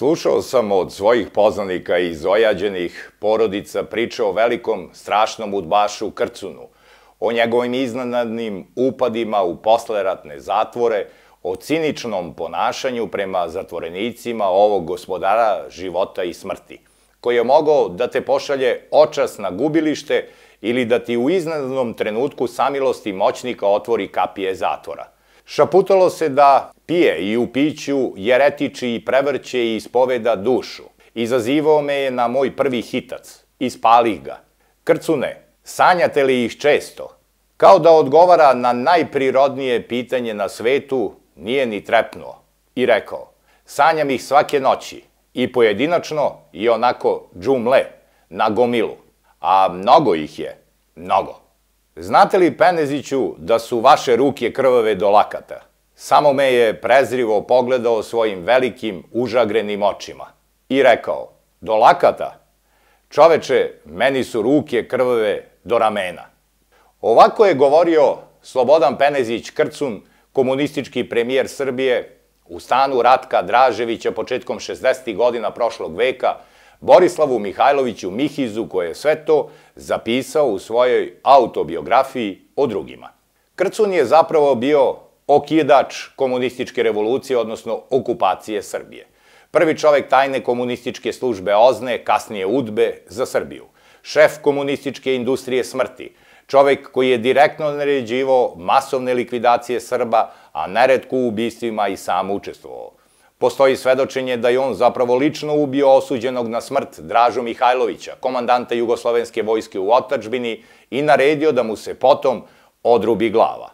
Slušao sam od svojih poznanika iz ojađenih porodica priče o velikom, strašnom udbašu Krcunu, o njegovim iznenadnim upadima u posleratne zatvore, o ciničnom ponašanju prema zatvorenicima ovog gospodara života i smrti, koji je mogao da te pošalje očas na gubilište ili da ti u iznenadnom trenutku samilosti moćnika otvori kapije zatvora. Šaputalo se da pije i u piću jeretiči i prevrće i ispoveda dušu. Izazivao me je na moj prvi hitac. Ispalih ga. Krcune, sanjate li ih često? Kao da odgovara na najprirodnije pitanje na svetu, nije ni trepnuo. I rekao, sanjam ih svake noći, i pojedinačno, i onako džumle, na gomilu. A mnogo ih je, mnogo. Znate li, Peneziću, da su vaše ruke krvave do lakata? Samo me je prezrivo pogledao svojim velikim, užagrenim očima i rekao, do lakata? Čoveče, meni su ruke krvave do ramena. Ovako je govorio Slobodan Penezić Krcun, komunistički premijer Srbije, u stanu Ratka Draževića početkom 60. godina prošlog veka, Borislavu Mihajloviću Mihizu, koji je sve to zapisao u svojoj autobiografiji o drugima. Krcun je zapravo bio okidač komunističke revolucije, odnosno okupacije Srbije. Prvi čovek tajne komunističke službe OZNE, kasnije UDBE, za Srbiju. Šef komunističke industrije smrti. Čovek koji je direktno naređivao masovne likvidacije Srba, a neretko u ubistvima i sam učestvovao. Postoji svedočenje da je on zapravo lično ubio osuđenog na smrt Dražu Mihajlovića, komandanta Jugoslovenske vojske u otačbini i naredio da mu se potom odrubi glava.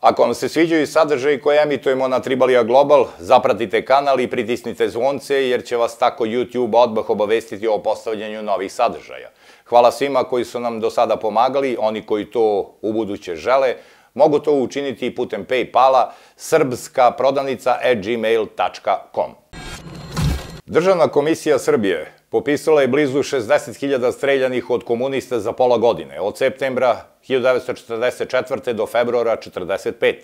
Ako vam se sviđaju sadržaji koje emitujemo na Tribalija Global, zapratite kanal i pritisnite zvonce jer će vas tako YouTube odbah obavestiti o postavljanju novih sadržaja. Hvala svima koji su nam do sada pomagali, oni koji to u buduće žele, mogu to učiniti i putem Paypala srpska prodavnica at gmail.com. Državna komisija Srbije popisala je blizu 60.000 streljanih od komunista za pola godine, od septembra 1944. do februara 1945.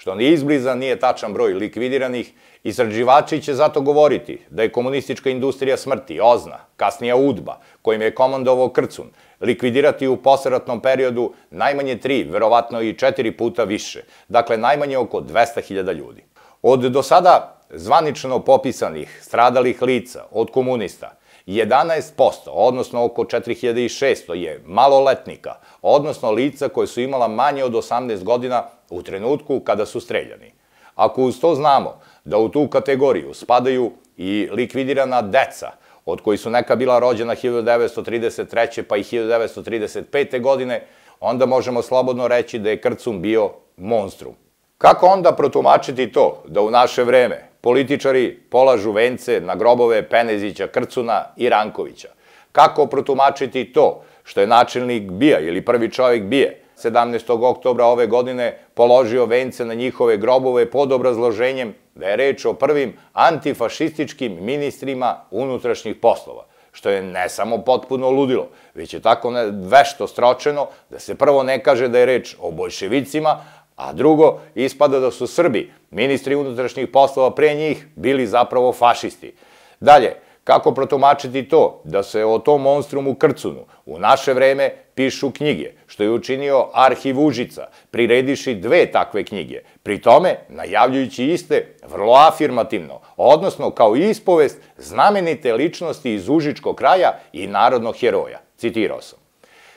Što ni izbliza nije tačan broj likvidiranih, srđivači će zato govoriti da je komunistička industrija smrti, OZNA, kasnija UDBA, kojim je komandovao Krcun, likvidirati u posleratnom periodu najmanje tri, verovatno i četiri puta više, dakle najmanje oko 200.000 ljudi. Od do sada zvanično popisanih stradalih lica od komunista, 11%, odnosno oko 4600 je maloletnika, odnosno lica koje su imala manje od 18 godina u trenutku kada su streljani. Ako uz to znamo da u tu kategoriju spadaju i likvidirana deca, od koji su neka bila rođena 1933. pa i 1935. godine, onda možemo slobodno reći da je Krcum bio monstrum. Kako onda protumačiti to da u naše vreme političari polažu vence na grobove Penezića, Krcuna i Rankovića? Kako protumačiti to što je načelnik Bija ili prvi čovjek Bije 17. oktobra ove godine položio vence na njihove grobove pod obrazloženjem da je reč o prvim antifašističkim ministrima unutrašnjih poslova, što je ne samo potpuno ludilo, već je tako vešto stročeno da se prvo ne kaže da je reč o bolševicima, a drugo, ispada da su Srbi, ministri unutrašnjih poslova pre njih, bili zapravo fašisti. Dalje, kako protumačiti to da se o tom monstrumu Krcunu u naše vreme pišu knjige, što je učinio Arhiv Užica, prirediši dve takve knjige, pri tome najavljujući iste vrlo afirmativno, odnosno kao ispovest znamenite ličnosti iz Užičkog kraja i narodnog heroja. Citirao sam.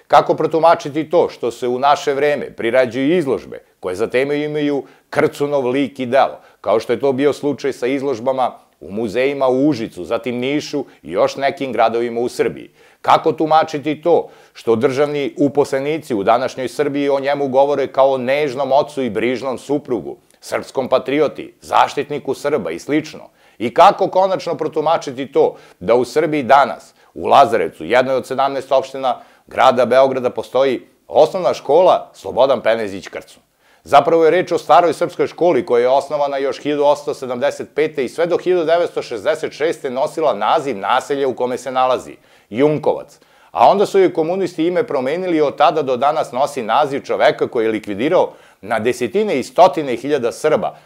Kako protumačiti to što se u naše vreme prirađuju izložbe koje za teme imaju Krcunov lik i delo, kao što je to bio slučaj sa izložbama u muzejima u Užicu, zatim Nišu i još nekim gradovima u Srbiji. Kako tumačiti to što državni uposlenici u današnjoj Srbiji o njemu govore kao o nežnom ocu i brižnom suprugu, srpskom patrioti, zaštitniku Srba i slično? I kako konačno protumačiti to da u Srbiji danas, u Lazarecu, jednoj od 17 opština grada Beograda, postoji osnovna škola Slobodan Penezić Krcun? Zapravo je reč o staroj srpskoj školi koja je osnovana još 1875. i sve do 1966. nosila naziv naselja u kome se nalazi, Junkovac. A onda su joj komunisti ime promenili i od tada do danas nosi naziv čoveka koji je likvidirao na desetine i stotine hiljada Srba,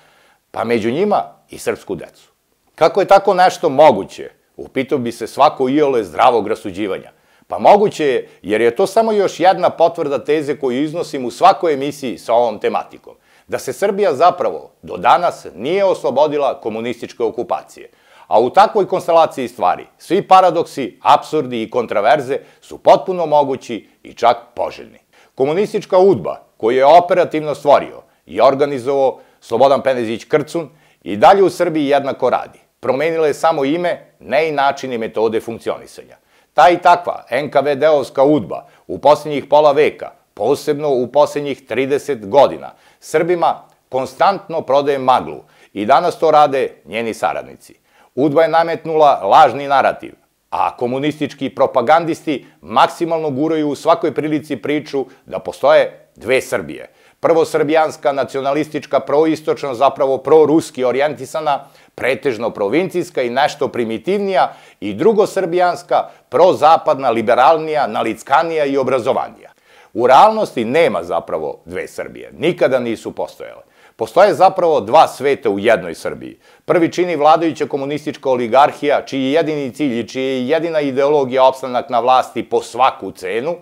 pa među njima i srpsku decu. Kako je tako nešto moguće? Upitao bi se svako iole zdravog rasuđivanja. Pa moguće je, jer je to samo još jedna potvrda teze koju iznosim u svakoj emisiji sa ovom tematikom. Da se Srbija zapravo do danas nije oslobodila komunističke okupacije. A u takvoj konstelaciji stvari, svi paradoksi, absurdi i kontraverze su potpuno mogući i čak poželjni. Komunistička udba, koju je operativno stvorio i organizovao Slobodan Penezić Krcun, i dalje u Srbiji jednako radi. Promenila je samo ime, ne i način i metode funkcionisanja. Ta i takva NKVD-ovska udba u posljednjih pola veka, posebno u posljednjih 30 godina, Srbima konstantno prodaje maglu i danas to rade njeni saradnici. Udba je nametnula lažni narativ, a komunistički propagandisti maksimalno guraju u svakoj prilici priču da postoje dve Srbije. Prvo srbijanska nacionalistička proistočna, zapravo proruski orijentisana, pretežno provincijska i nešto primitivnija, i drugo srbijanska, prozapadna, liberalnija, nalickanija i obrazovanija. U realnosti nema zapravo dve Srbije, nikada nisu postojale. Postoje zapravo dva sveta u jednoj Srbiji. Prvi čini vladajuća komunistička oligarhija, čiji je jedini cilj i čiji je jedina ideologija opstanak na vlasti po svaku cenu,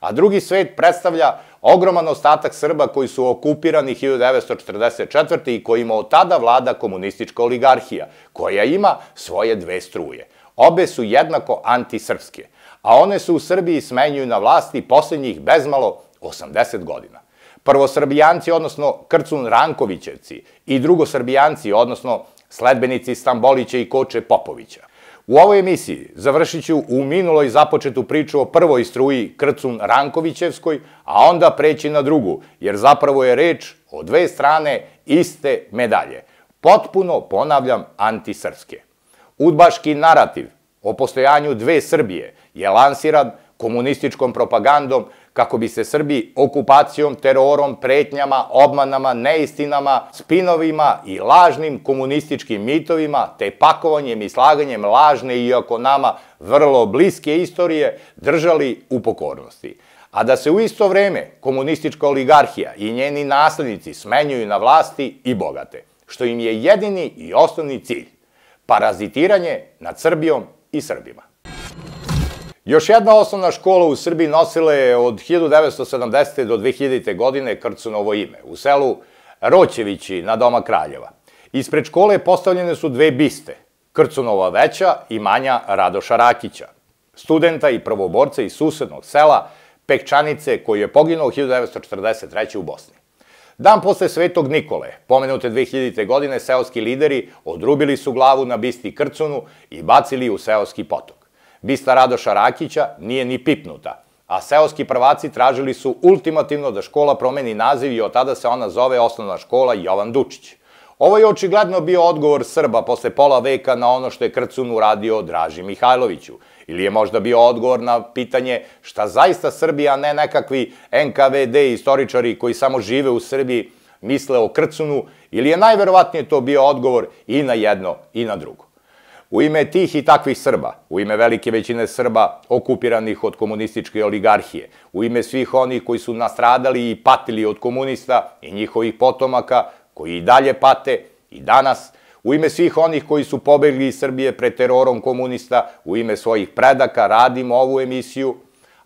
a drugi svet predstavlja ogroman ostatak Srba koji su okupirani 1944. i kojima od tada vlada komunistička oligarhija, koja ima svoje dve struje. Obe su jednako antisrpske, a one su u Srbiji smenjuju na vlasti poslednjih bezmalo 80 godina. Prvosrbijanci, odnosno Krcun Rankovićevci, i drugosrbijanci, odnosno sledbenici Stambolića i Koče Popovića. U ovoj emisiji završit ću u minuloj započetu priču o prvoj struji Krcun Rankovićevskoj, a onda preći na drugu, jer zapravo je reč o dve strane iste medalje. Potpuno, ponavljam, antisrpske. Udbaški narativ o postojanju dve Srbije je lansiran komunističkom propagandom kako bi se Srbi okupacijom, terorom, pretnjama, obmanama, neistinama, spinovima i lažnim komunističkim mitovima, te pakovanjem i slaganjem lažne, iako nama vrlo bliske istorije, držali u pokornosti. A da se u isto vreme komunistička oligarhija i njeni naslednici smenjuju na vlasti i bogate, što im je jedini i osnovni cilj – parazitiranje nad Srbijom i Srbima. Još jedna osnovna škola u Srbiji nosila je od 1970. do 2000. godine Krcunovo ime, u selu Roćevići na Doma Kraljeva. Ispred škole postavljene su dve biste, Krcunova veća i manja Radoša Rakića, studenta i prvoborca iz susednog sela Pekčanice koji je poginuo 1943. u Bosni. Dan posle Svetog Nikole, pomenute 2000. godine, seoski lideri odrubili su glavu na bisti Krcunu i bacili u seoski potok. Bista Radoša Rakića nije ni pipnuta, a seoski prvaci tražili su ultimativno da škola promeni naziv i od tada se ona zove osnovna škola Jovan Dučić. Ovo je očigledno bio odgovor Srba posle pola veka na ono što je Krcun uradio Draži Mihajloviću. Ili je možda bio odgovor na pitanje šta zaista Srbija, ne nekakvi NKVD istoričari koji samo žive u Srbiji, misle o Krcunu, ili je najverovatnije to bio odgovor i na jedno i na drugo. U ime tih i takvih Srba, u ime velike većine Srba okupiranih od komunističke oligarhije, u ime svih onih koji su nastradali i patili od komunista i njihovih potomaka, koji i dalje pate i danas, u ime svih onih koji su pobegli iz Srbije pred terorom komunista, u ime svojih predaka radim ovu emisiju,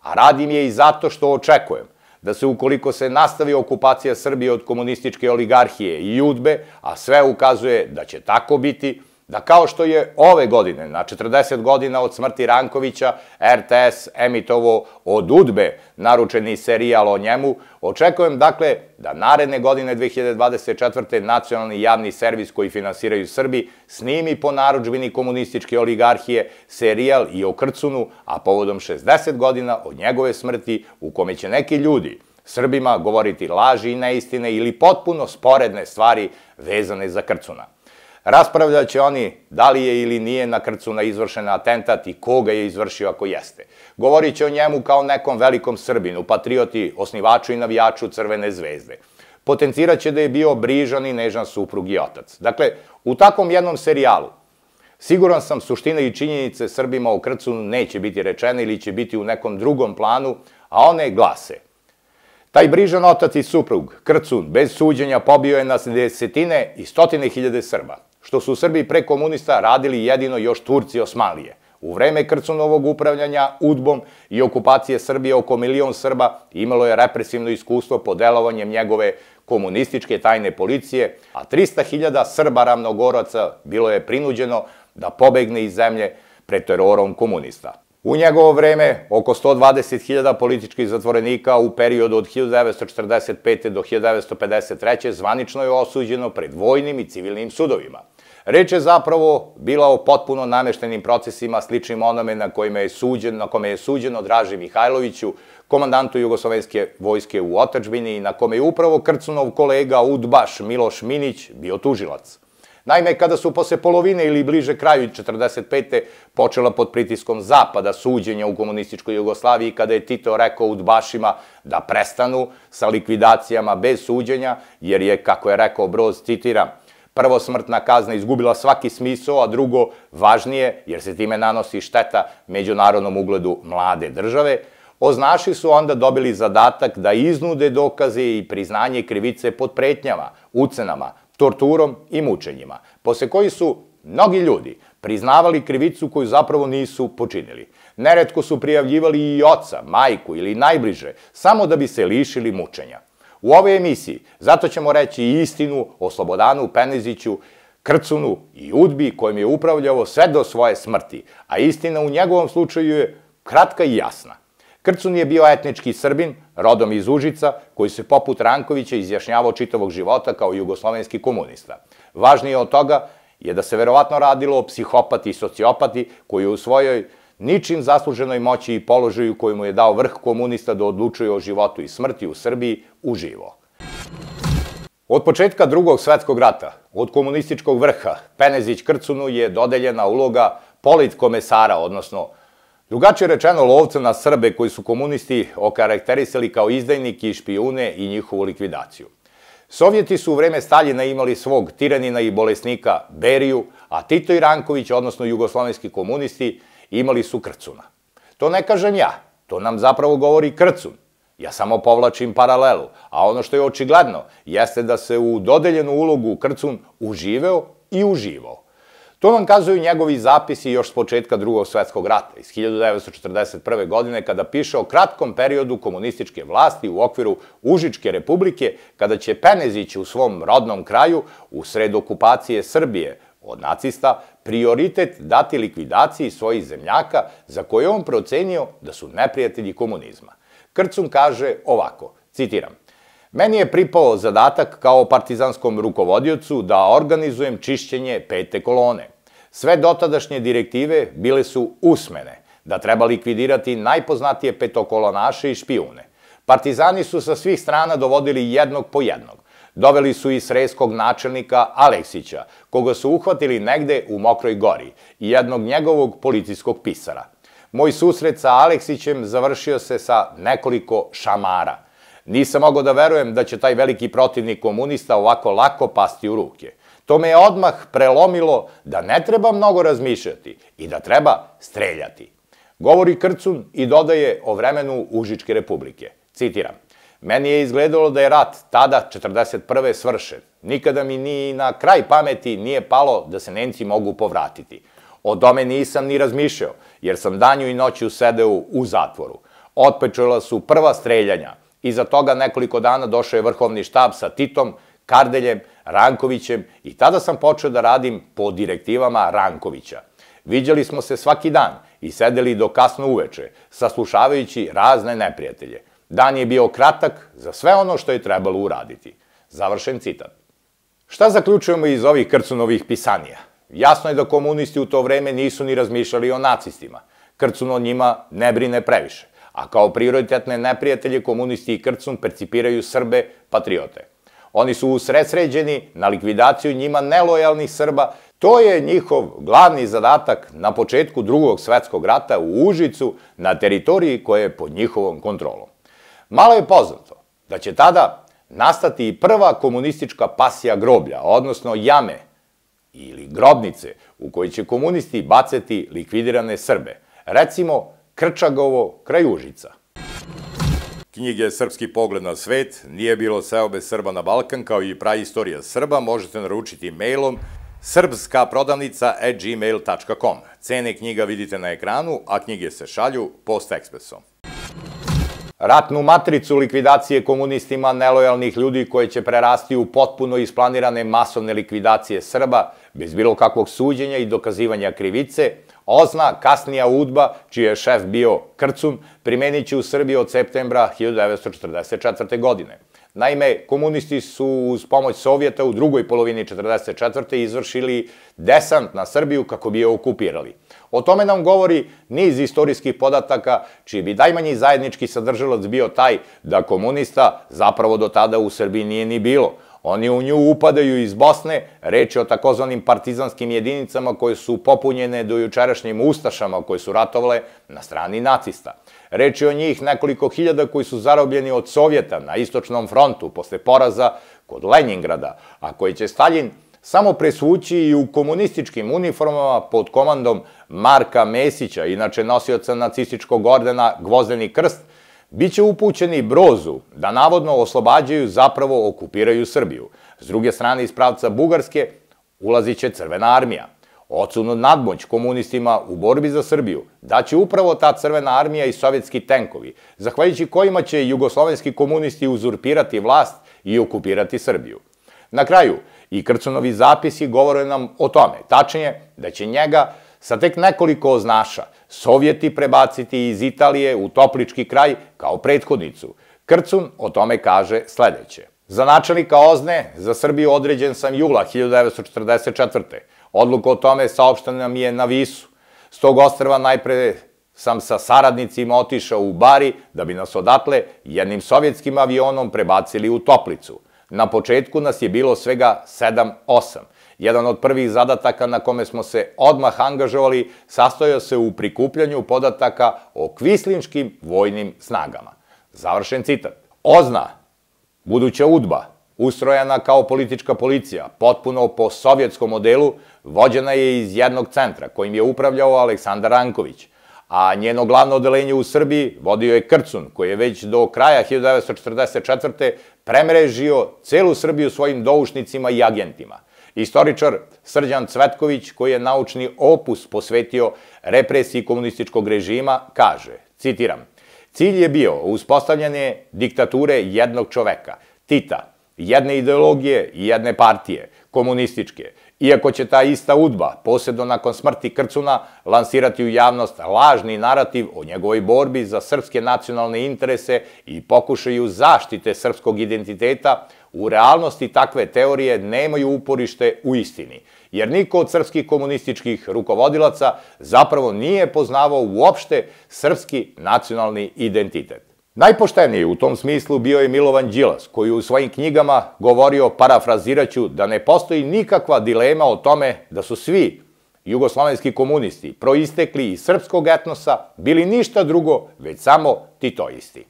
a radim je i zato što očekujem da se ukoliko se nastavi okupacija Srbije od komunističke oligarhije i judbe, a sve ukazuje da će tako biti, da kao što je ove godine, na 40 godina od smrti Rankovića, RTS emitovo od Udbe naručeni serijal o njemu, očekujem dakle da naredne godine 2024. nacionalni javni servis koji finansiraju Srbi snimi po naručbini komunističke oligarhije serijal i o Krcunu, a povodom 60 godina od njegove smrti u kome će neki ljudi Srbima govoriti laži i neistine ili potpuno sporedne stvari vezane za Krcuna. Raspravljat će oni da li je ili nije na Krcuna izvršen atentat i koga je izvršio ako jeste. Govorit će o njemu kao nekom velikom Srbinu, patrioti, osnivaču i navijaču Crvene zvezde. Potencirat će da je bio brižan i nežan suprug i otac. Dakle, u takvom jednom serijalu, siguran sam suština i činjenice Srbima o Krcunu neće biti rečene ili će biti u nekom drugom planu, a one glase. Taj brižan otac i suprug, Krcun, bez suđenja pobio je na desetine i stotine hiljade Srba što su u Srbiji pre komunista radili jedino još Turci Osmalije. U vreme Krcunovog upravljanja udbom i okupacije Srbije oko milion Srba imalo je represivno iskustvo pod delovanjem njegove komunističke tajne policije, a 300.000 Srba ravnogoraca bilo je prinuđeno da pobegne iz zemlje pred terorom komunista. U njegovo vreme, oko 120.000 političkih zatvorenika u periodu od 1945. do 1953. zvanično je osuđeno pred vojnim i civilnim sudovima. Reč je zapravo bila o potpuno nameštenim procesima sličnim onome na kojima je suđen, na kome je suđeno Draži Mihajloviću, komandantu Jugoslovenske vojske u Otačbini i na kome je upravo Krcunov kolega Udbaš Miloš Minić bio tužilac. Naime, kada su posle polovine ili bliže kraju 45. počela pod pritiskom zapada suđenja u komunističkoj Jugoslaviji, kada je Tito rekao udbašima da prestanu sa likvidacijama bez suđenja, jer je, kako je rekao Broz, citiram, prvo smrtna kazna izgubila svaki smisao, a drugo, važnije, jer se time nanosi šteta međunarodnom ugledu mlade države, Oznaši su onda dobili zadatak da iznude dokaze i priznanje krivice pod pretnjama, ucenama, torturom i mučenjima, posle koji su mnogi ljudi priznavali krivicu koju zapravo nisu počinili. Neretko su prijavljivali i oca, majku ili najbliže, samo da bi se lišili mučenja. U ovoj emisiji zato ćemo reći istinu o Slobodanu Peneziću, Krcunu i Udbi kojim je upravljao sve do svoje smrti, a istina u njegovom slučaju je kratka i jasna. Krcun je bio etnički srbin, rodom iz Užica, koji se poput Rankovića izjašnjavao čitavog života kao jugoslovenski komunista. Važnije od toga je da se verovatno radilo o psihopati i sociopati koji u svojoj ničim zasluženoj moći i položaju koju mu je dao vrh komunista da odlučuje o životu i smrti u Srbiji uživo. Od početka drugog svetskog rata, od komunističkog vrha, Penezić Krcunu je dodeljena uloga politkomesara, odnosno Drugačije rečeno, lovca na Srbe koji su komunisti okarakterisali kao izdajnike i špijune i njihovu likvidaciju. Sovjeti su u vreme Staljina imali svog tiranina i bolesnika Beriju, a Tito i Ranković, odnosno jugoslovenski komunisti, imali su Krcuna. To ne kažem ja, to nam zapravo govori Krcun. Ja samo povlačim paralelu, a ono što je očigledno jeste da se u dodeljenu ulogu Krcun uživeo i uživao. To vam kazuju njegovi zapisi još s početka drugog svetskog rata, iz 1941. godine, kada piše o kratkom periodu komunističke vlasti u okviru Užičke republike, kada će Penezić u svom rodnom kraju, u sred okupacije Srbije od nacista, prioritet dati likvidaciji svojih zemljaka za koje on procenio da su neprijatelji komunizma. Krcun kaže ovako, citiram, Meni je pripao zadatak kao partizanskom rukovodiocu da organizujem čišćenje pete kolone. Sve dotadašnje direktive bile su usmene, da treba likvidirati najpoznatije petokolonaše i špijune. Partizani su sa svih strana dovodili jednog po jednog. Doveli su i sreskog načelnika Aleksića, koga su uhvatili negde u Mokroj gori, i jednog njegovog policijskog pisara. Moj susret sa Aleksićem završio se sa nekoliko šamara – Nisam mogao da verujem da će taj veliki protivnik komunista ovako lako pasti u ruke. To me je odmah prelomilo da ne treba mnogo razmišljati i da treba streljati. Govori Krcun i dodaje o vremenu Užičke republike. Citiram. Meni je izgledalo da je rat tada, 41. svršen. Nikada mi ni na kraj pameti nije palo da se Nemci mogu povratiti. O tome nisam ni razmišljao, jer sam danju i noću sedeo u zatvoru. Otpečela su prva streljanja – Iza toga nekoliko dana došao je vrhovni štab sa Titom, Kardeljem, Rankovićem i tada sam počeo da radim po direktivama Rankovića. Viđali smo se svaki dan i sedeli do kasno uveče, saslušavajući razne neprijatelje. Dan je bio kratak za sve ono što je trebalo uraditi. Završen citat. Šta zaključujemo iz ovih Krcunovih pisanija? Jasno je da komunisti u to vreme nisu ni razmišljali o nacistima. Krcun o njima ne brine previše a kao prioritetne neprijatelje komunisti i Krcun percipiraju Srbe patriote. Oni su usredsređeni na likvidaciju njima nelojalnih Srba, to je njihov glavni zadatak na početku drugog svetskog rata u Užicu na teritoriji koja je pod njihovom kontrolom. Malo je poznato da će tada nastati i prva komunistička pasija groblja, odnosno jame ili grobnice u kojoj će komunisti bacati likvidirane Srbe. Recimo, Krčagovo kraj Užica. Knjige Srpski pogled na svet, nije bilo seobe Srba na Balkan, kao i praistorija Srba, možete naručiti mailom srpska prodavnica at gmail.com. Cene knjiga vidite na ekranu, a knjige se šalju post ekspresom. Ratnu matricu likvidacije komunistima nelojalnih ljudi koje će prerasti u potpuno isplanirane masovne likvidacije Srba, bez bilo kakvog suđenja i dokazivanja krivice, Ozna, kasnija udba, čiji je šef bio Krcun, primenit će u Srbiji od septembra 1944. godine. Naime, komunisti su uz pomoć Sovjeta u drugoj polovini 44. izvršili desant na Srbiju kako bi je okupirali. O tome nam govori niz istorijskih podataka, čiji bi najmanji zajednički sadržalac bio taj da komunista zapravo do tada u Srbiji nije ni bilo. Oni u nju upadaju iz Bosne, reč je o takozvanim partizanskim jedinicama koje su popunjene do jučerašnjim ustašama koje su ratovale na strani nacista. Reč je o njih nekoliko hiljada koji su zarobljeni od Sovjeta na istočnom frontu posle poraza kod Leningrada, a koji će Stalin samo presvući i u komunističkim uniformama pod komandom Marka Mesića, inače nosioca nacističkog ordena Gvozdeni krst, biće upućeni Brozu da navodno oslobađaju, zapravo okupiraju Srbiju. S druge strane, iz pravca Bugarske ulazit će Crvena armija. Ocunu nadmoć komunistima u borbi za Srbiju daće upravo ta Crvena armija i sovjetski tenkovi, zahvaljujući kojima će jugoslovenski komunisti uzurpirati vlast i okupirati Srbiju. Na kraju, i Krcunovi zapisi govore nam o tome, tačnije da će njega sa tek nekoliko oznaša Sovjeti prebaciti iz Italije u Toplički kraj kao prethodnicu. Krcun o tome kaže sledeće. Za načelnika Ozne, za Srbiju određen sam jula 1944. Odluku o tome saopštena nam je na Visu. S tog ostrva najpre sam sa saradnicima otišao u Bari da bi nas odatle jednim sovjetskim avionom prebacili u Toplicu. Na početku nas je bilo svega 7-8. Jedan od prvih zadataka na kome smo se odmah angažovali sastojao se u prikupljanju podataka o kvislinškim vojnim snagama. Završen citat. Ozna, buduća udba, ustrojena kao politička policija, potpuno po sovjetskom modelu, vođena je iz jednog centra kojim je upravljao Aleksandar Ranković, a njeno glavno odelenje u Srbiji vodio je Krcun, koji je već do kraja 1944. premrežio celu Srbiju svojim doušnicima i agentima. Istoričar Srđan Cvetković, koji je naučni opus posvetio represiji komunističkog režima, kaže, citiram, Cilj je bio uspostavljanje diktature jednog čoveka, Tita, jedne ideologije i jedne partije, komunističke, iako će ta ista udba, posebno nakon smrti Krcuna, lansirati u javnost lažni narativ o njegovoj borbi za srpske nacionalne interese i pokušaju zaštite srpskog identiteta, u realnosti takve teorije nemaju uporište u istini, jer niko od srpskih komunističkih rukovodilaca zapravo nije poznavao uopšte srpski nacionalni identitet. Najpošteniji u tom smislu bio je Milovan Đilas, koji u svojim knjigama govorio, parafraziraću, da ne postoji nikakva dilema o tome da su svi jugoslovenski komunisti proistekli iz srpskog etnosa, bili ništa drugo, već samo titoisti.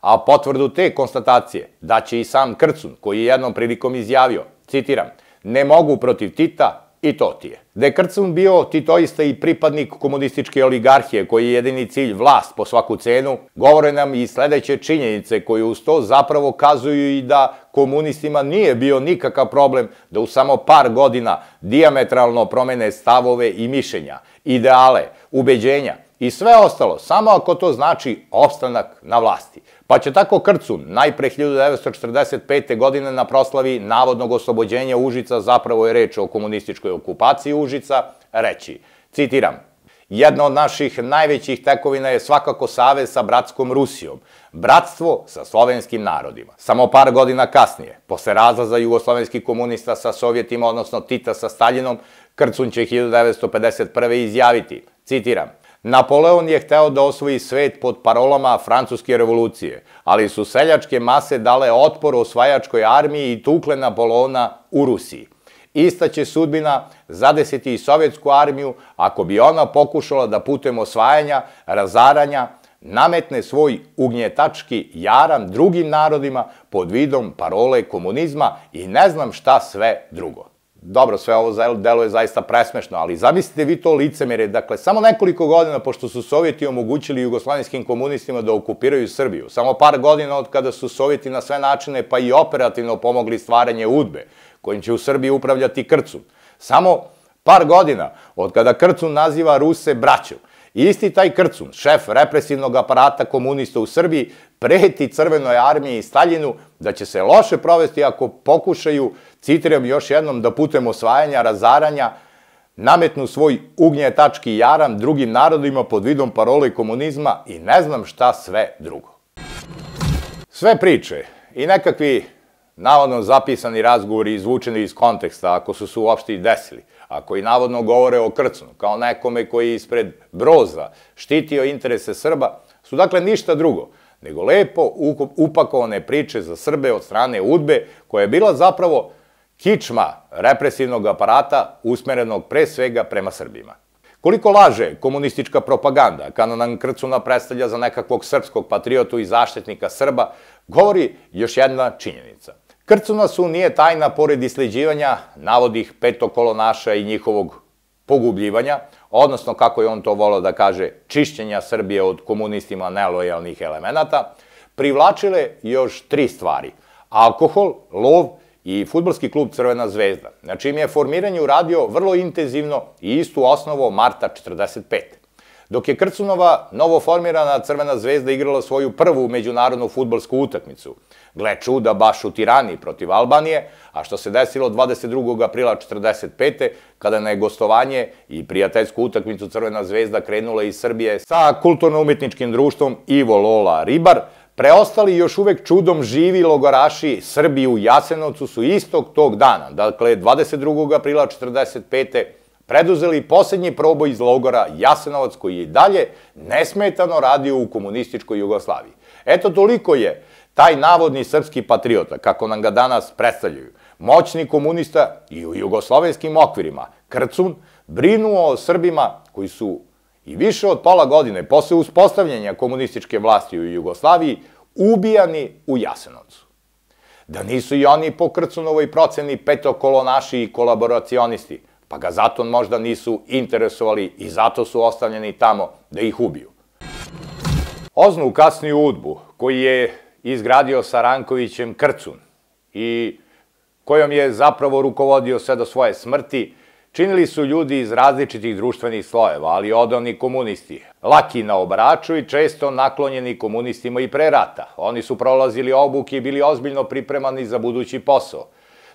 A potvrdu te konstatacije daće i sam Krcun, koji je jednom prilikom izjavio, citiram, ne mogu protiv Tita, I to ti je. Da je Krcun bio titoista i pripadnik komunističke oligarhije, koji je jedini cilj vlast po svaku cenu, govore nam i sledeće činjenice koje uz to zapravo kazuju i da komunistima nije bio nikakav problem da u samo par godina diametralno promene stavove i mišljenja, ideale, ubeđenja i sve ostalo, samo ako to znači opstanak na vlasti. Pa će tako Krcun, najpre 1945. godine na proslavi navodnog oslobođenja Užica, zapravo je reč o komunističkoj okupaciji Užica, reći, citiram, Jedna od naših najvećih tekovina je svakako savez sa bratskom Rusijom, bratstvo sa slovenskim narodima. Samo par godina kasnije, posle razlaza jugoslovenskih komunista sa Sovjetima, odnosno Tita sa Staljinom, Krcun će 1951. izjaviti, citiram, Napoleon je hteo da osvoji svet pod parolama Francuske revolucije, ali su seljačke mase dale otpor osvajačkoj armiji i tukle Napoleona u Rusiji. Ista će sudbina zadesiti i sovjetsku armiju ako bi ona pokušala da putem osvajanja, razaranja, nametne svoj ugnjetački jaran drugim narodima pod vidom parole komunizma i ne znam šta sve drugo. Dobro, sve ovo deluje zaista presmešno, ali zamislite vi to licemere, dakle, samo nekoliko godina, pošto su Sovjeti omogućili jugoslavijskim komunistima da okupiraju Srbiju, samo par godina od kada su Sovjeti na sve načine, pa i operativno pomogli stvaranje UDBE, kojim će u Srbiji upravljati Krcu. Samo par godina od kada Krcun naziva Ruse braćom, isti taj Krcun, šef represivnog aparata komunista u Srbiji, preti Crvenoj armiji i Staljinu da će se loše provesti ako pokušaju, citiram još jednom, da putem osvajanja, razaranja, nametnu svoj ugnjetački jaram drugim narodima pod vidom parole komunizma i ne znam šta sve drugo. Sve priče i nekakvi navodno zapisani razgovori izvučeni iz konteksta, ako su se uopšte i desili, a koji navodno govore o Krcunu, kao nekome koji je ispred broza štitio interese Srba, su dakle ništa drugo, nego lepo upakovane priče za Srbe od strane Udbe, koja je bila zapravo kičma represivnog aparata usmerenog pre svega prema Srbima. Koliko laže komunistička propaganda, kada Krcuna predstavlja za nekakvog srpskog patriotu i zaštitnika Srba, govori još jedna činjenica. Krcuna su nije tajna pored isleđivanja navodih petokolonaša i njihovog pogubljivanja, odnosno, kako je on to volao da kaže, čišćenja Srbije od komunistima nelojalnih elemenata, privlačile još tri stvari. Alkohol, lov i futbolski klub Crvena zvezda, na čim je formiranju radio vrlo intenzivno i istu osnovu marta 45. Dok je Krcunova novoformirana Crvena zvezda igrala svoju prvu međunarodnu futbolsku utakmicu, gle čuda baš u Tirani protiv Albanije, a što se desilo 22. aprila 45. kada je gostovanje i prijateljsku utakmicu Crvena zvezda krenula iz Srbije sa kulturno-umetničkim društvom Ivo Lola Ribar, Preostali još uvek čudom živi logoraši Srbi u Jasenovcu su istog tog dana, dakle 22. aprila 45. preduzeli poslednji proboj iz logora Jasenovac koji je dalje nesmetano radio u komunističkoj Jugoslaviji. Eto toliko je taj navodni srpski patriota, kako nam ga danas predstavljaju, moćni komunista i u jugoslovenskim okvirima, Krcun, brinuo o Srbima koji su i više od pola godine posle uspostavljanja komunističke vlasti u Jugoslaviji ubijani u Jasenovcu. Da nisu i oni po Krcunovoj proceni petokolonaši i kolaboracionisti, pa ga zato možda nisu interesovali i zato su ostavljeni tamo da ih ubiju. Oznu kasniju udbu, koji je izgradio sa Rankovićem Krcun i kojom je zapravo rukovodio sve do svoje smrti, činili su ljudi iz različitih društvenih slojeva, ali odavni komunisti, laki na obraču i često naklonjeni komunistima i pre rata. Oni su prolazili obuke i bili ozbiljno pripremani za budući posao.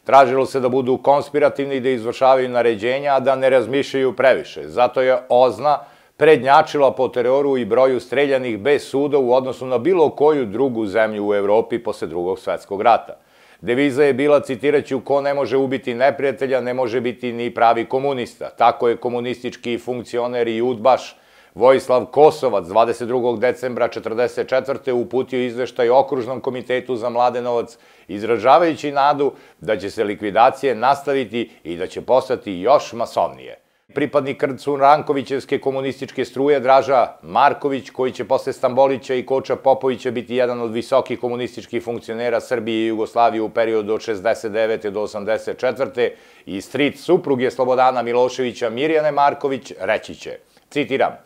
Tražilo se da budu konspirativni i da izvršavaju naređenja, a da ne razmišljaju previše. Zato je Ozna prednjačila po teroru i broju streljanih bez suda u odnosu na bilo koju drugu zemlju u Evropi posle drugog svetskog rata. Deviza je bila, citiraću, ko ne može ubiti neprijatelja, ne može biti ni pravi komunista. Tako je komunistički funkcioner i udbaš Vojislav Kosovac 22. decembra 1944. uputio izveštaj Okružnom komitetu za Mladenovac, izražavajući nadu da će se likvidacije nastaviti i da će postati još masovnije pripadnik Rankovićevske komunističke struje Draža Marković, koji će posle Stambolića i Koča Popovića biti jedan od visokih komunističkih funkcionera Srbije i Jugoslavije u periodu od 69. do 84. i strit supruge Slobodana Miloševića Mirjane Marković reći će, citiram,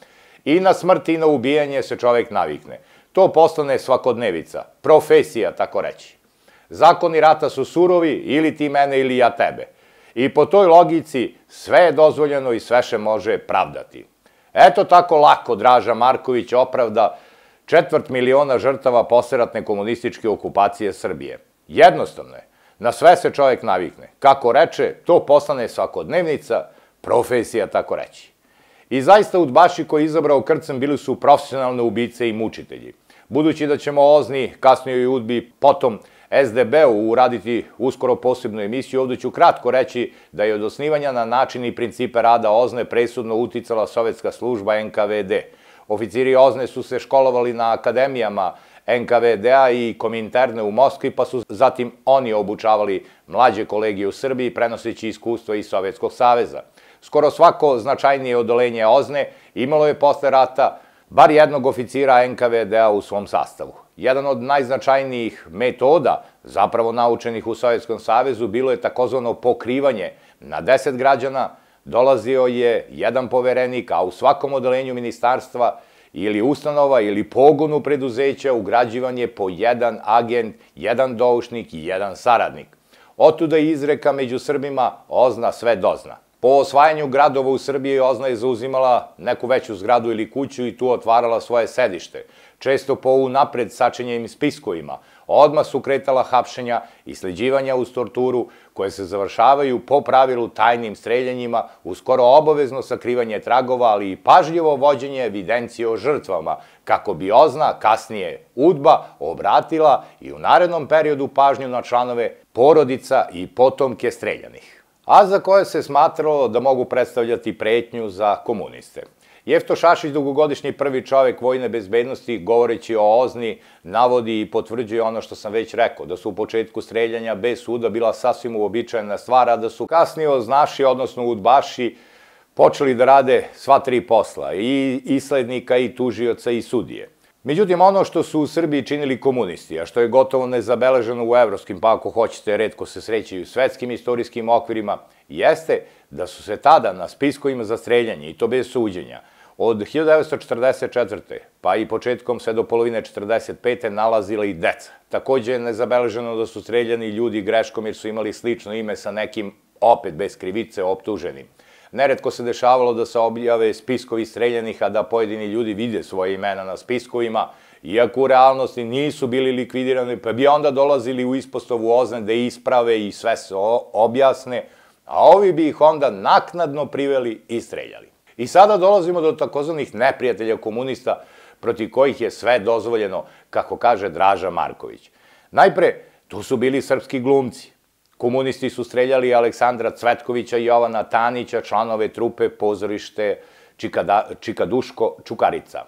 i na smrt i na ubijanje se čovek navikne. To postane svakodnevica, profesija, tako reći. Zakoni rata su surovi, ili ti mene ili ja tebe. I po toj logici sve je dozvoljeno i sve se može pravdati. Eto tako lako Draža Marković opravda četvrt miliona žrtava poseratne komunističke okupacije Srbije. Jednostavno je. Na sve se čovjek navikne. Kako reče, to postane svakodnevnica, profesija tako reći. I zaista udbaši koji je izabrao Krcem bili su profesionalne ubice i mučitelji. Budući da ćemo Ozni, kasnije i Udbi, potom SDB-u uraditi uskoro posebnu emisiju, ovde ću kratko reći da je od osnivanja na način i principe rada OZNE presudno uticala sovjetska služba NKVD. Oficiri OZNE su se školovali na akademijama NKVD-a i Kominterne u Moskvi, pa su zatim oni obučavali mlađe kolegije u Srbiji, prenoseći iskustvo iz Sovjetskog saveza. Skoro svako značajnije odolenje OZNE imalo je posle rata bar jednog oficira NKVD-a u svom sastavu. Jedan od najznačajnijih metoda, zapravo naučenih u Sovjetskom savezu, bilo je takozvano pokrivanje. Na deset građana dolazio je jedan poverenik, a u svakom odelenju ministarstva ili ustanova ili pogonu preduzeća ugrađivan je po jedan agent, jedan doušnik i jedan saradnik. Otuda izreka među Srbima ozna sve dozna. Po osvajanju gradova u Srbiji Ozna je zauzimala neku veću zgradu ili kuću i tu otvarala svoje sedište, često po unapred sačinjenim spiskovima. Odmah su kretala hapšenja i sleđivanja uz torturu, koje se završavaju po pravilu tajnim streljanjima u skoro obavezno sakrivanje tragova, ali i pažljivo vođenje evidencije o žrtvama, kako bi Ozna, kasnije Udba, obratila i u narednom periodu pažnju na članove porodica i potomke streljanih a za koje se smatralo da mogu predstavljati pretnju za komuniste. Jefto Šašić, dugogodišnji prvi čovek vojne bezbednosti, govoreći o Ozni, navodi i potvrđuje ono što sam već rekao, da su u početku streljanja bez suda bila sasvim uobičajena stvar, a da su kasnije oznaši, odnosno udbaši, počeli da rade sva tri posla, i islednika, i tužioca, i sudije. Međutim, ono što su u Srbiji činili komunisti, a što je gotovo nezabeleženo u evropskim, pa ako hoćete, redko se sreće i u svetskim istorijskim okvirima, jeste da su se tada na spiskovima za streljanje, i to bez suđenja, od 1944. pa i početkom sve do polovine 45. nalazila i deca. Takođe je nezabeleženo da su streljani ljudi greškom jer su imali slično ime sa nekim, opet bez krivice, optuženim. Neretko se dešavalo da se objave spiskovi streljanih, a da pojedini ljudi vide svoje imena na spiskovima, iako u realnosti nisu bili likvidirani, pa bi onda dolazili u ispostavu ozne da isprave i sve se objasne, a ovi bi ih onda naknadno priveli i streljali. I sada dolazimo do takozvanih neprijatelja komunista, protiv kojih je sve dozvoljeno, kako kaže Draža Marković. Najpre, tu su bili srpski glumci, Komunisti su streljali Aleksandra Cvetkovića Jovana Tanića, članove trupe pozorište Čikada, Čikaduško Čukarica.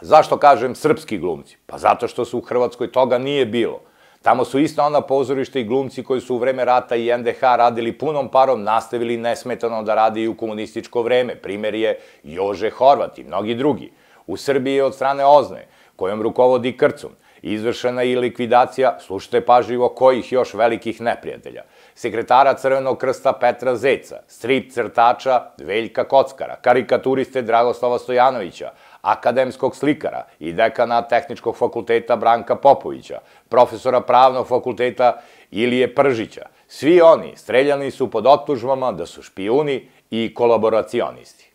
Zašto kažem srpski glumci? Pa zato što su u Hrvatskoj toga nije bilo. Tamo su isto ona pozorište i glumci koji su u vreme rata i NDH radili punom parom, nastavili nesmetano da radi i u komunističko vreme. Primer je Jože Horvat i mnogi drugi. U Srbiji je od strane Ozne, kojom rukovodi Krcum, Izvršena je i likvidacija, slušajte pažljivo, kojih još velikih neprijatelja. Sekretara Crvenog krsta Petra Zeca, strip crtača Veljka Kockara, karikaturiste Dragoslava Stojanovića, akademskog slikara i dekana Tehničkog fakulteta Branka Popovića, profesora Pravnog fakulteta Ilije Pržića. Svi oni streljani su pod optužbama da su špijuni i kolaboracionisti.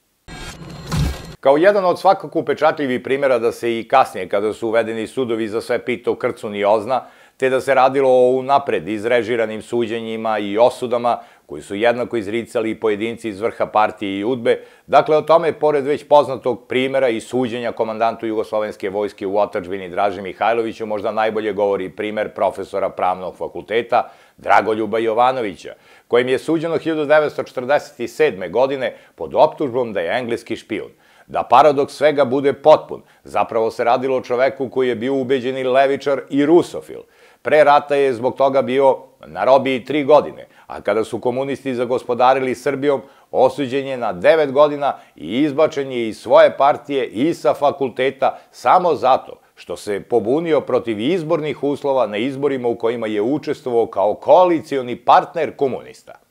Kao jedan od svakako upečatljivih primjera da se i kasnije, kada su uvedeni sudovi za sve pitao Krcun i Ozna, te da se radilo o unapred izrežiranim suđenjima i osudama, koji su jednako izricali i pojedinci iz vrha partije i udbe, dakle o tome, pored već poznatog primjera i suđenja komandantu Jugoslovenske vojske u otačbini Draži Mihajloviću, možda najbolje govori primer profesora pravnog fakulteta Dragoljuba Jovanovića, kojim je suđeno 1947. godine pod optužbom da je engleski špijun. Da paradoks svega bude potpun, zapravo se radilo o čoveku koji je bio ubeđeni levičar i rusofil. Pre rata je zbog toga bio na robiji tri godine, a kada su komunisti zagospodarili Srbijom, osuđen je na devet godina i izbačen je iz svoje partije i sa fakulteta samo zato što se pobunio protiv izbornih uslova na izborima u kojima je učestvovao kao koalicioni partner komunista.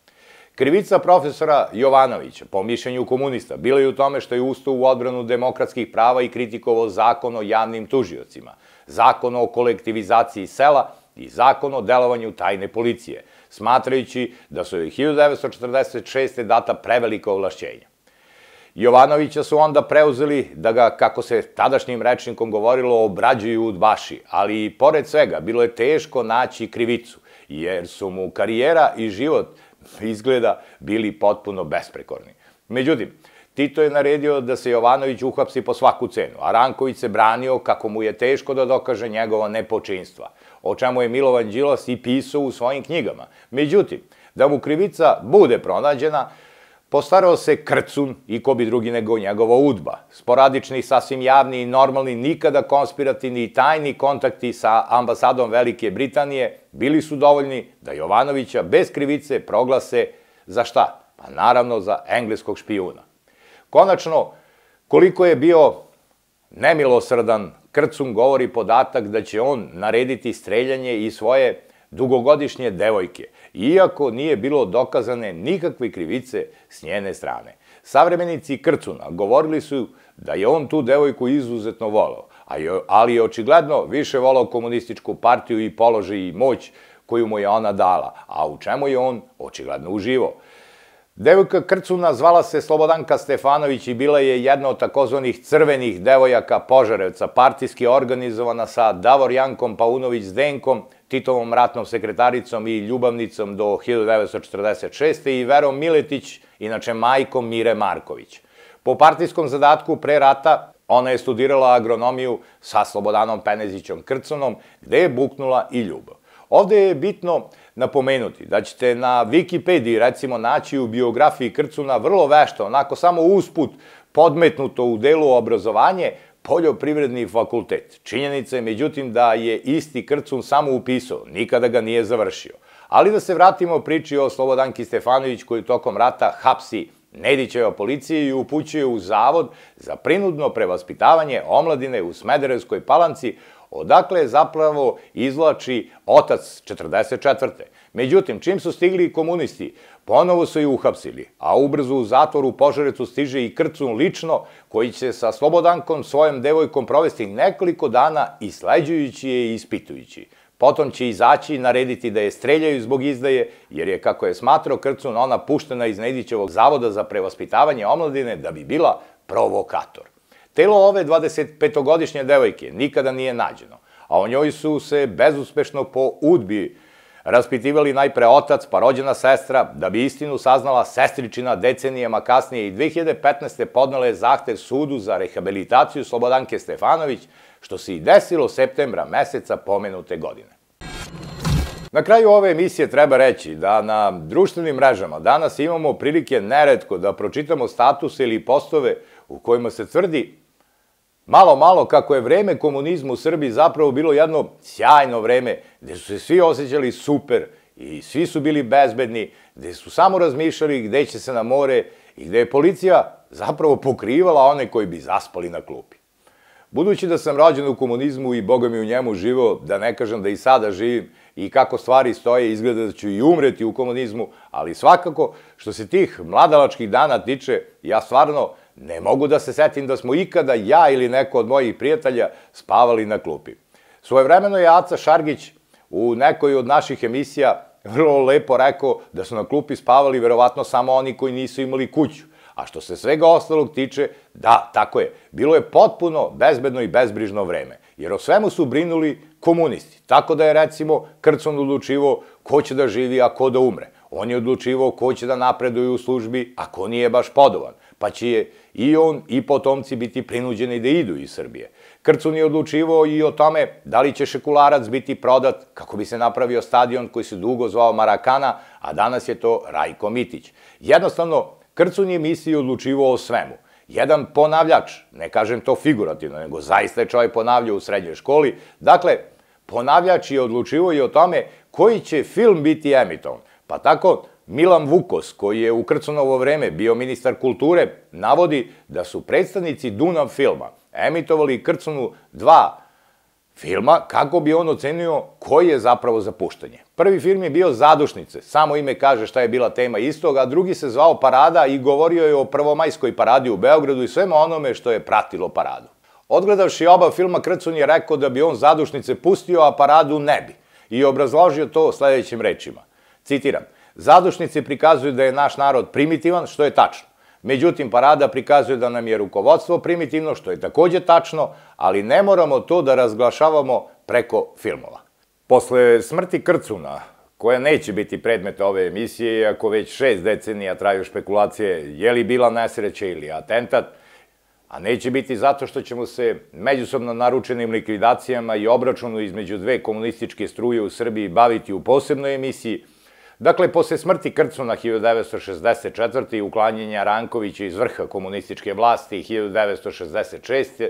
Krivica profesora Jovanovića, po mišljenju komunista, bila je u tome što je ustao u odbranu demokratskih prava i kritikovao zakon o javnim tužiocima, zakon o kolektivizaciji sela i zakon o delovanju tajne policije, smatrajući da su joj 1946. data prevelika ovlašćenja. Jovanovića su onda preuzeli da ga, kako se tadašnjim rečnikom govorilo, obrađuju udbaši, ali i pored svega bilo je teško naći krivicu, jer su mu karijera i život izgleda bili potpuno besprekorni. Međutim, Tito je naredio da se Jovanović uhapsi po svaku cenu, a Ranković se branio kako mu je teško da dokaže njegova nepočinstva, o čemu je Milovan Đilas i pisao u svojim knjigama. Međutim, da mu krivica bude pronađena, Postarao se Krcun i ko bi drugi nego njegova udba. Sporadični, sasvim javni i normalni, nikada konspirativni i tajni kontakti sa ambasadom Velike Britanije bili su dovoljni da Jovanovića bez krivice proglase za šta? Pa naravno za engleskog špijuna. Konačno, koliko je bio nemilosrdan, Krcun govori podatak da će on narediti streljanje i svoje dugogodišnje devojke, iako nije bilo dokazane nikakve krivice s njene strane. Savremenici Krcuna govorili su da je on tu devojku izuzetno volao, ali je očigledno više volao komunističku partiju i položaj i moć koju mu je ona dala, a u čemu je on očigledno uživao. Devojka Krcuna zvala se Slobodanka Stefanović i bila je jedna od takozvanih crvenih devojaka Požarevca, partijski organizovana sa Davor Jankom Paunović Zdenkom, Titovom ratnom sekretaricom i ljubavnicom do 1946. i Verom Miletić, inače majkom Mire Marković. Po partijskom zadatku pre rata ona je studirala agronomiju sa Slobodanom Penezićom Krcunom, gde je buknula i ljubav. Ovde je bitno napomenuti da ćete na Wikipediji recimo naći u biografiji Krcuna vrlo vešto, onako samo usput podmetnuto u delu obrazovanje, poljoprivredni fakultet. Činjenica je međutim da je isti Krcun samo upisao, nikada ga nije završio. Ali da se vratimo priči o Slobodanki Stefanović koji tokom rata hapsi Nedićeva policija i upućuje u zavod za prinudno prevaspitavanje omladine u Smederevskoj palanci, odakle zapravo izvlači otac 44. Međutim, čim su stigli komunisti, ponovo su i uhapsili, a ubrzo u zatvoru Požarecu stiže i Krcun lično, koji će sa Slobodankom svojom devojkom provesti nekoliko dana isleđujući je i ispitujući. Potom će izaći i narediti da je streljaju zbog izdaje, jer je, kako je smatrao Krcun, ona puštena iz Nedićevog zavoda za prevaspitavanje omladine da bi bila provokator. Telo ove 25-godišnje devojke nikada nije nađeno, a o njoj su se bezuspešno po udbi raspitivali najpre otac pa rođena sestra, da bi istinu saznala sestričina decenijama kasnije i 2015. podnala je zahtev sudu za rehabilitaciju Slobodanke Stefanović, što se i desilo septembra meseca pomenute godine. Na kraju ove emisije treba reći da na društvenim mrežama danas imamo prilike neretko da pročitamo statuse ili postove u kojima se tvrdi malo, malo kako je vreme komunizma u Srbiji zapravo bilo jedno sjajno vreme, gde su se svi osjećali super i svi su bili bezbedni, gde su samo razmišljali gde će se na more i gde je policija zapravo pokrivala one koji bi zaspali na klupi. Budući da sam rođen u komunizmu i Boga mi u njemu živo, da ne kažem da i sada živim i kako stvari stoje, izgleda da ću i umreti u komunizmu, ali svakako, što se tih mladalačkih dana tiče, ja stvarno ne mogu da se setim da smo ikada, ja ili neko od mojih prijatelja, spavali na klupi. Svojevremeno je Aca Šargić u nekoj od naših emisija vrlo lepo rekao da su na klupi spavali verovatno samo oni koji nisu imali kuću. A što se svega ostalog tiče, da, tako je, bilo je potpuno bezbedno i bezbrižno vreme, jer o svemu su brinuli komunisti. Tako da je, recimo, Krcon odlučivo ko će da živi, a ko da umre. On je odlučivo ko će da napreduje u službi, a ko nije baš podovan, pa će je i on i potomci biti prinuđeni da idu iz Srbije. Krcun je odlučivo i o tome da li će Šekularac biti prodat kako bi se napravio stadion koji se dugo zvao Marakana, a danas je to Rajko Mitić. Jednostavno, Krcun je mislio odlučivo o svemu. Jedan ponavljač, ne kažem to figurativno, nego zaista je čovjek ponavljao u srednjoj školi, dakle, ponavljač je odlučivo i o tome koji će film biti emitovan. Pa tako, Milan Vukos, koji je u Krcunovo vreme bio ministar kulture, navodi da su predstavnici Dunav filma emitovali Krcunu dva filma kako bi on ocenio koji je zapravo za puštanje. Prvi film je bio Zadušnice, samo ime kaže šta je bila tema istoga, a drugi se zvao Parada i govorio je o prvomajskoj paradi u Beogradu i svema onome što je pratilo paradu. Odgledavši oba filma, Krcun je rekao da bi on Zadušnice pustio, a paradu ne bi. I obrazložio to sledećim rečima. Citiram, Zadušnice prikazuju da je naš narod primitivan, što je tačno. Međutim, parada prikazuje da nam je rukovodstvo primitivno, što je takođe tačno, ali ne moramo to da razglašavamo preko filmova. Posle smrti Krcuna, koja neće biti predmet ove emisije, iako već šest decenija traju špekulacije je li bila nesreća ili atentat, a neće biti zato što ćemo se međusobno naručenim likvidacijama i obračunu između dve komunističke struje u Srbiji baviti u posebnoj emisiji, Dakle, posle smrti Krcuna 1964. i uklanjenja Rankovića iz vrha komunističke vlasti 1966.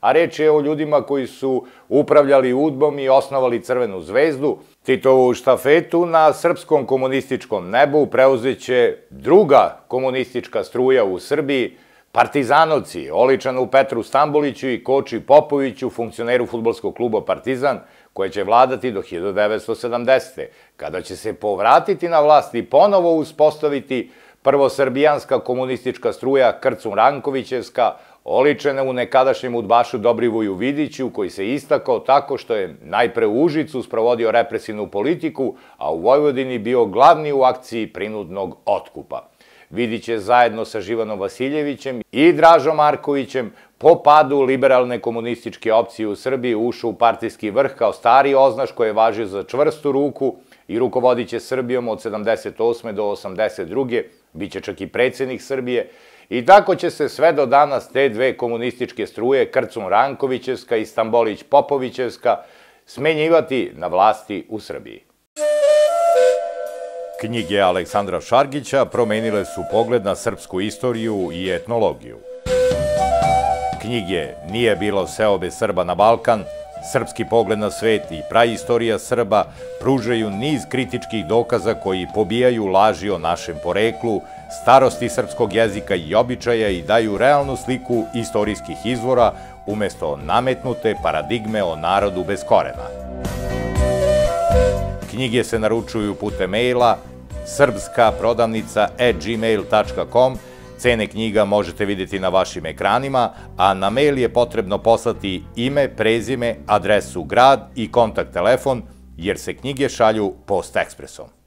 a reč je o ljudima koji su upravljali udbom i osnovali Crvenu zvezdu, Titovu štafetu na srpskom komunističkom nebu preuzeće druga komunistička struja u Srbiji, Partizanovci, oličan Petru Stamboliću i Koči Popoviću, funkcioneru futbolskog kluba Partizan, koje će vladati do 1970. kada će se povratiti na vlast i ponovo uspostaviti prvosrbijanska komunistička struja Krcun Rankovićevska, oličena u nekadašnjem udbašu Dobrivoju Vidiću, koji se istakao tako što je najpre u Užicu sprovodio represivnu politiku, a u Vojvodini bio glavni u akciji prinudnog otkupa. vidit će zajedno sa Živanom Vasiljevićem i Dražom Markovićem po padu liberalne komunističke opcije u Srbiji ušao u partijski vrh kao stari oznaš koji je važio za čvrstu ruku i rukovodit će Srbijom od 78. do 82. Biće čak i predsednik Srbije i tako će se sve do danas te dve komunističke struje, Krcun Rankovićevska i Stambolić Popovićevska, smenjivati na vlasti u Srbiji. Knjige Aleksandra Šargića promenile su pogled na srpsku istoriju i etnologiju. Knjige Nije bilo seobe Srba na Balkan, Srpski pogled na svet i praistorija Srba pružaju niz kritičkih dokaza koji pobijaju laži o našem poreklu, starosti srpskog jezika i običaja i daju realnu sliku istorijskih izvora umesto nametnute paradigme o narodu bez korena. Knjige se naručuju putem maila srpska prodavnica at gmail.com Cene knjiga možete vidjeti na vašim ekranima, a na mail je potrebno poslati ime, prezime, adresu, grad i kontakt telefon, jer se knjige šalju post ekspresom.